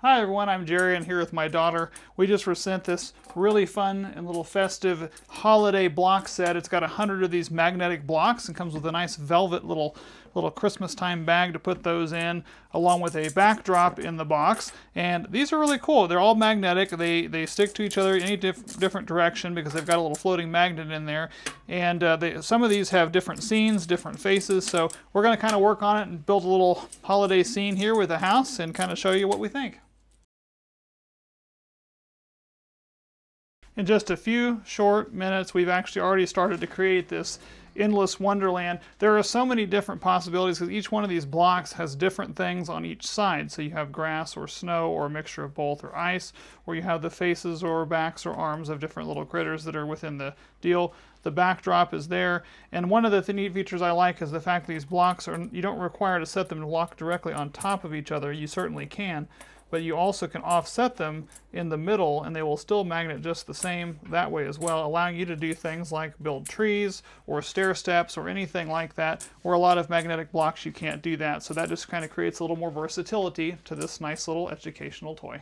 Hi everyone, I'm Jerry and here with my daughter. We just were sent this really fun and little festive holiday block set. It's got a hundred of these magnetic blocks and comes with a nice velvet little little Christmas time bag to put those in, along with a backdrop in the box. And these are really cool. They're all magnetic. They they stick to each other in any diff different direction because they've got a little floating magnet in there. And uh, they, some of these have different scenes, different faces. So we're going to kind of work on it and build a little holiday scene here with the house and kind of show you what we think. In just a few short minutes, we've actually already started to create this endless wonderland. There are so many different possibilities because each one of these blocks has different things on each side. So you have grass or snow or a mixture of both or ice, or you have the faces or backs or arms of different little critters that are within the deal. The backdrop is there. And one of the neat features I like is the fact that these blocks are, you don't require to set them to lock directly on top of each other. You certainly can but you also can offset them in the middle and they will still magnet just the same that way as well, allowing you to do things like build trees or stair steps or anything like that, or a lot of magnetic blocks you can't do that. So that just kind of creates a little more versatility to this nice little educational toy.